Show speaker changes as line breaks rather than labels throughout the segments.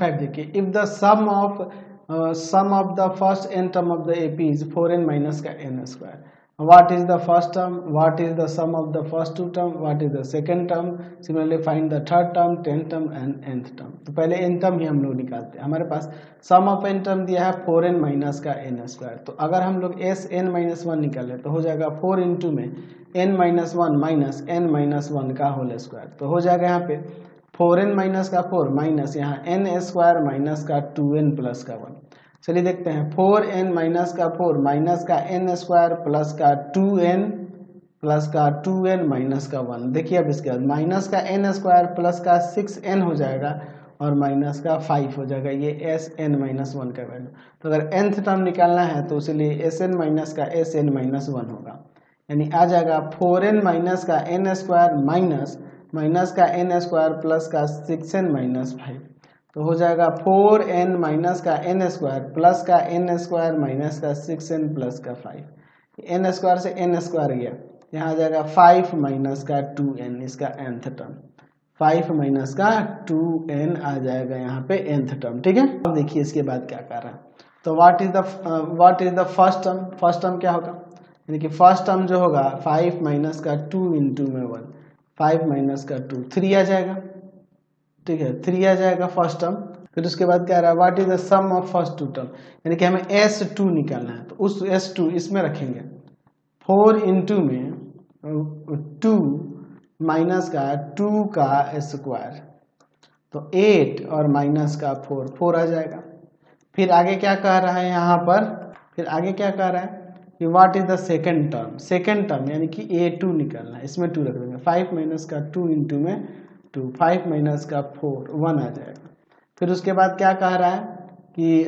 Five देखिए if the sum of sum of the first n term of the A P is four n minus का n square what is the first term? What is the sum of the first two term? What is the second term? Similarly, find the third term, tenth term, and nth term. तो पहले n term ही हम लोग निकालते हैं। हमारे पास sum of n term दिया है four n minus का n स्क्वायर तो अगर हम लोग एस एन माइनस वन निकाले तो हो जाएगा फोर इंटू में n minus one minus n minus one का होल स्क्वायर तो हो जाएगा यहाँ पे फोर एन माइनस का फोर माइनस यहाँ एन स्क्वायर माइनस का टू एन प्लस का वन चलिए देखते हैं फोर एन माइनस का फोर माइनस का एन स्क्वायर प्लस का टू एन प्लस का टू एन माइनस का वन देखिए अब इसके बाद माइनस का एन स्क्वायर प्लस का सिक्स एन हो जाएगा और माइनस का फाइव हो जाएगा, ये एस एन माइनस वन का वैल्यू तो अगर nth टर्म निकालना है तो इसलिए एस एन माइनस का एस एन माइनस वन होगा। यानी आ जाएगा फोर एन माइनस का एन स्क्वायर माइनस माइनस का एन स्क्वायर प्लस का सिक्स एन माइनस फाइव। तो हो जाएगा फोर एन माइनस का एन स्क्वायर प्लस का एन स्क्वायर माइनस का सिक्स एन प्लस का फाइव। एन स्क्वायर से एन स्क्वायर गया। यहाँ आ जाएगा फाइव माइनस का टू एन, इसका एंथ टर्म फाइव माइनस का टू एन आ जाएगा यहाँ पे एंथ टर्म ठीक है? अब देखिए इसके बाद क्या कर रहा है। तो what is the what is the first term first term क्या होगा? यानी कि फ़र्स्ट टर्म जो होगा फाइव माइनस का टू इंटू में वन फाइव माइनस का टू, थ्री आ जाएगा। ठीक है, थ्री आ जाएगा फ़र्स्ट टर्म फिर उसके बाद क्या रहा है? What is the sum of first two term यानी कि हमें एस टू निकालना है। तो उस एस टू इसमें रखेंगे। फोर इंटू में टू माइनस का टू का स्क्वायर तो एट और माइनस का फोर फोर आ जाएगा। फिर आगे क्या कह रहा है यहाँ पर? फिर आगे क्या कह रहा है? कि what is the second term second term यानी कि ए टू निकलना है। इसमें टू रख देंगे। फाइव माइनस का टू इंटू में टू फाइव माइनस का फोर वन आ जाएगा। फिर उसके बाद क्या कह रहा है कि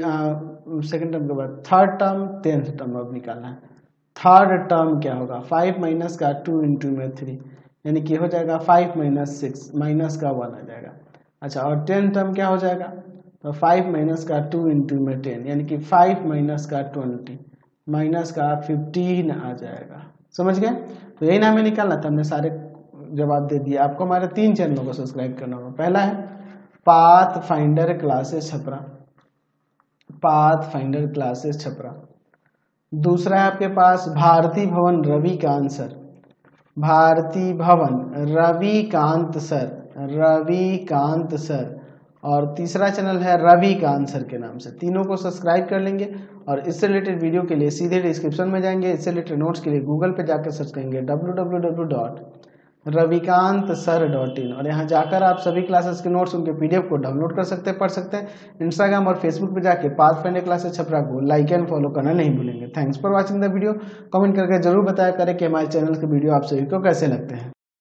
सेकेंड टर्म के बाद थर्ड टर्म टेंथ टर्म अब निकालना है। थर्ड टर्म क्या होगा? फाइव माइनस का टू इंटू में थ्री यानी कि हो जाएगा फाइव माइनस सिक्स माइनस का वन आ जाएगा। अच्छा और टेंथ टर्म क्या हो जाएगा? तो फाइव माइनस का टू इंटू में टेन यानी कि फाइव माइनस का ट्वेंटी माइनस का फिफ्टीन आ जाएगा। समझ गए? तो यही ना हमें निकालना था। हमने सारे जवाब दे दिया आपको हमारे तीन चैनलों को सब्सक्राइब करना होगा। पहला है, path finder classes Chhapra. Path finder classes Chhapra. दूसरा है आपके पास, भारती भवन Ravi Kant sir. Bharti Bhavan Ravi Kant sir. Ravi Kant sir. और तीसरा चैनल है रवि कांत सर के नाम से। तीनों को सब्सक्राइब कर लेंगे और इससे रिलेटेड वीडियो के लिए सीधे डिस्क्रिप्शन में जाएँगे। इससे रिलेटेड नोट्स के लिए गूगल पे जाकर सर्च करेंगे W W W dot Ravikant sir dot in और यहाँ जाकर आप सभी क्लासेस के नोट्स उनके पीडीएफ को डाउनलोड कर सकते हैं, पढ़ सकते हैं। इंस्टाग्राम और फेसबुक पे जाके पाथ फाइंडर क्लासेस छपरा को लाइक एंड फॉलो करना नहीं भूलेंगे। Thanks for watching the video comment करके ज़रूर बताया करें कि हमारे चैनल के वीडियो आप सभी को कैसे लगते हैं।